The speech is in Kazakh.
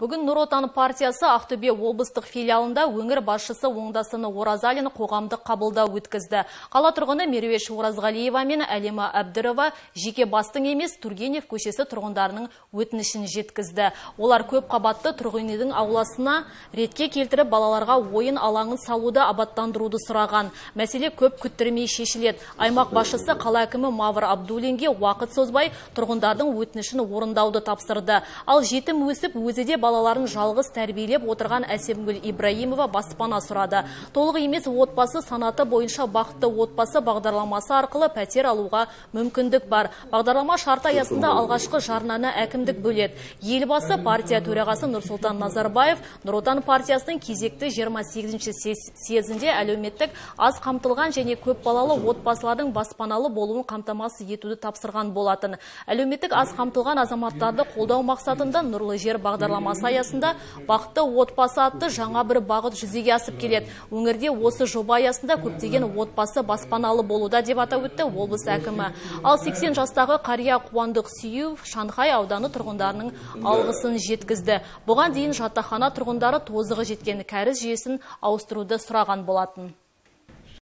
Бүгін Нұр Отан партиясы Ақтөбе облыстық филиалында өңір басшысы Оңдасыны Оразалин қоғамдық қабылдау өткізді. Қала тұрғыны Меруеш Оразғалиева мен Әлима Әбдірова жеке бастың емес Тургенев көшесі тұрғындарының өтінішін жеткізді. Олар көп қабатты тұрғын үйдің ауласына ретке келтіріп балаларға ойын алаңын салуды абаттандыруды сұраған. Мәселе көп күттірмей шешіледі. Аймақ басшысы қала әкімі Мавр Абдулинге уақыт созбай тұрғындардың өтінішін орындауды тапсырды. Ал жетім өсіп өзі де балаларын жалғыз тәрбиелеп отырған Әсемгүл Ибраимова баспана сұрады. Толық емес отбасы санаты бойынша бақытты отбасы бағдарламасы арқылы пәтер алуға мүмкіндік бар. Бағдарлама шарты аясында алғашқы жарнаны әкімдік бөледі. Елбасы партия төрағасы Нұрсұлтан Назарбаев Нұр Отан партиясының кезекті 28-ші съезінде әлеуметтік аз қамтылған және көп балалы отбасылардың баспаналы болуын қамтамасыз етуді тапсырған болатын. Әлеуметтік аз қамтылған азаматтарды қолдау мақсатында нұрлы жер бағдарламасы аясында бақытты отбасы атты жаңа бір бағыт жүзеге асып келеді. Өңірде осы жоба аясында көптеген отбасы баспаналы болуда деп атап өтті облыс әкімі. Ал 80 жастағы қария Қуандық Сүйеу Шанхай ауданы тұрғындарының алғысын жеткізді. Бұған дейін жатақхана тұрғындары тозығы жеткен кәріз жүйесін ауыстыруды сұраған болатын.